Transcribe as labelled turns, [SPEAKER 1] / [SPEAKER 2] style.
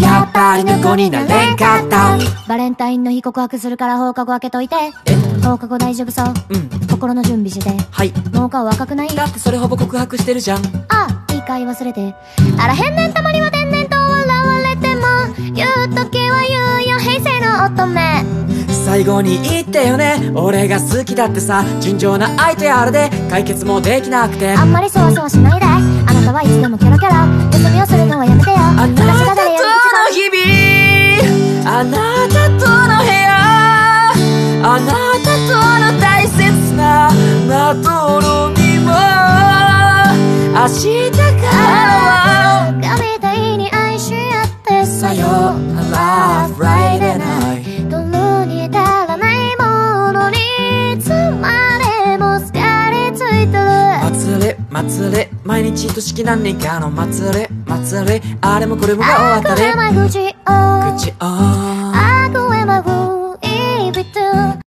[SPEAKER 1] やっぱり猫になれんかった。
[SPEAKER 2] バレンタインの日告白するから放課後開けといて。
[SPEAKER 1] え？
[SPEAKER 2] 放課後大丈夫そう。
[SPEAKER 1] うん。
[SPEAKER 2] 心の準備して。
[SPEAKER 1] はい。
[SPEAKER 2] もう顔赤くない？
[SPEAKER 1] だってそれほぼ告白してるじゃん。
[SPEAKER 2] あ言い換え忘れて。あら変然たまには天然と笑われても。言う時は言うよ平成の乙女。
[SPEAKER 1] 最後に言ったよね。俺が好きだってさ純情な相手あれで解決もできなくて。
[SPEAKER 2] あんまりそわそわしないであなた
[SPEAKER 1] との大切なまとろみも明日からは
[SPEAKER 2] バカみたいに愛し合って
[SPEAKER 1] さよなら Friday night
[SPEAKER 2] どうに至らないものにいつまでもすがりついてる
[SPEAKER 1] 祭り祭り毎日としき何かの祭り祭りあれもこれもが終わったり
[SPEAKER 2] あんたの山口